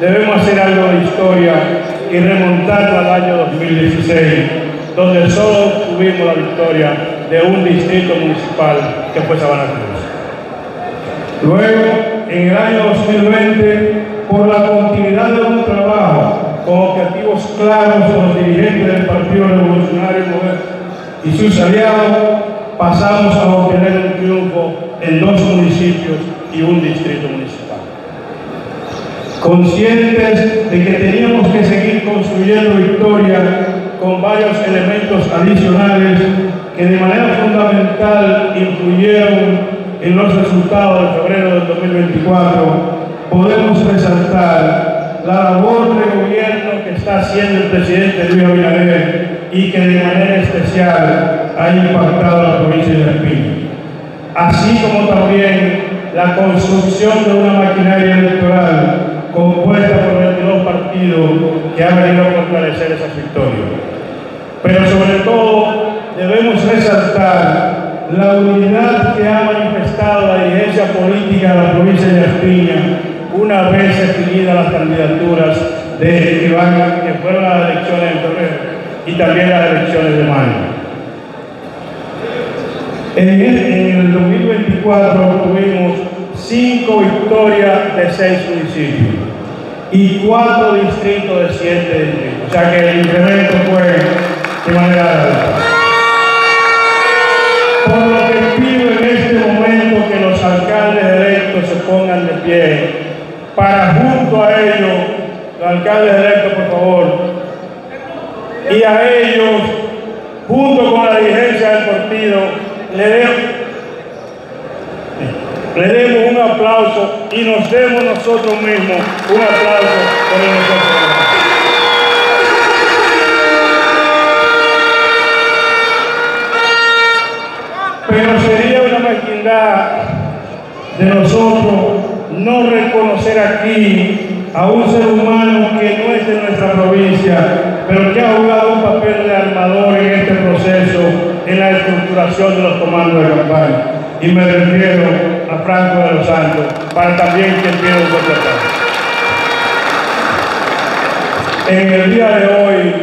debemos hacer algo de historia y remontarlo al año 2016, donde solo tuvimos la victoria de un distrito municipal que fue Sabana Cruz. Luego, en el año 2020, por la continuidad de un trabajo con objetivos claros con los dirigentes del Partido Revolucionario y sus aliados, pasamos a obtener un triunfo en dos municipios y un distrito municipal conscientes de que teníamos que seguir construyendo victoria con varios elementos adicionales que de manera fundamental influyeron en los resultados de febrero del 2024, podemos resaltar la labor de gobierno que está haciendo el presidente Luis Abinader y que de manera especial ha impactado a la provincia de Espíritu, así como también la construcción de una maquinaria electoral compuesta por 22 partidos que han venido a fortalecer esas victorias. Pero sobre todo debemos resaltar la unidad que ha manifestado la dirigencia política de la provincia de Aspiña una vez definidas las candidaturas de que, van, que fueron las elecciones de febrero y también las elecciones de mayo. En el, 2024 tuvimos cinco victorias de seis municipios y cuatro distritos de siete distritos. O sea que el incremento fue de manera Por lo que pido en este momento que los alcaldes electos se pongan de pie para junto a ellos, los alcaldes electos por favor, y a ellos, junto con la dirigencia del partido, le den le demos un y nos demos nosotros mismos un aplauso por el Pero sería una mezquindad de nosotros no reconocer aquí a un ser humano que no es de nuestra provincia, pero que ha jugado un papel de armador en este proceso, en la estructuración de los comandos de campaña. Y me refiero Franco de los Santos, para también que tiene un En el día de hoy,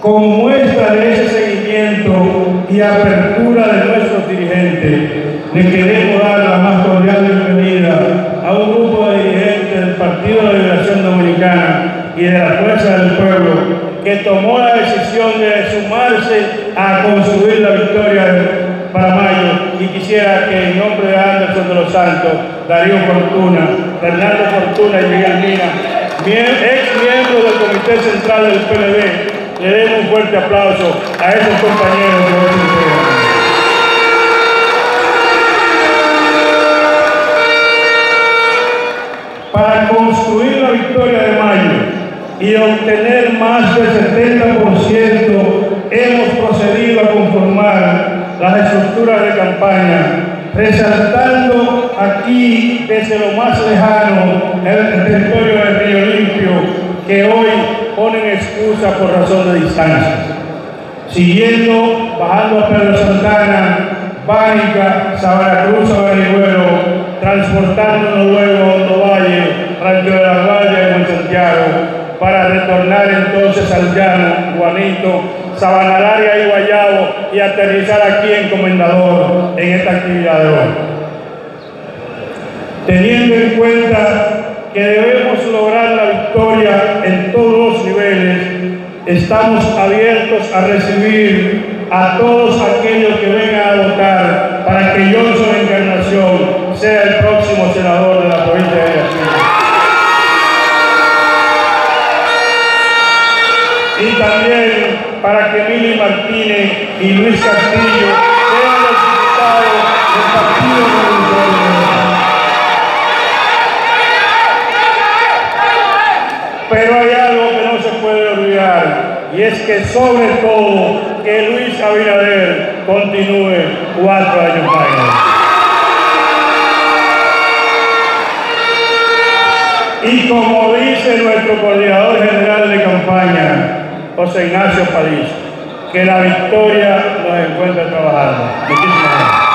como muestra de ese seguimiento y apertura de nuestros dirigentes, le queremos dar la más cordial bienvenida a un grupo de dirigentes del Partido de Liberación Dominicana y de la Fuerza del Pueblo que tomó la decisión de sumarse a construir la victoria para mayo y quisiera que en nombre de De los Santos, Darío Fortuna, Fernando Fortuna y Miguel Mina, ex miembro del Comité Central del PLD, le demos un fuerte aplauso a esos compañeros de hoy Para construir la victoria de mayo y obtener más del 70%, hemos procedido a conformar las estructuras de campaña, resaltando aquí desde lo más lejano el territorio del Río Limpio, que hoy ponen excusa por razón de distancia. Siguiendo, bajando a Pedro Santana, Bánica, Sabana Cruz, Sabana transportándonos luego a Hondo Valle, Rancho de la Valle y Santiago, para retornar entonces al llano, Juanito, Sabanalaria y Guayabo y aterrizar aquí en Comendador en esta actividad de hoy. Teniendo en cuenta que debemos lograr la victoria en todos los niveles, estamos abiertos a recibir a todos aquellos que vengan a votar para que Johnson Encarnación sea el próximo senador de la provincia de Yacina. y para que Mili Martínez y Luis Castillo sean los diputados del Partido Revolucionario. Pero hay algo que no se puede olvidar y es que sobre todo que Luis Abinader continúe cuatro años más. Y como dice nuestro coordinador general José Ignacio París, que la victoria nos encuentre trabajando. Muchísimas gracias.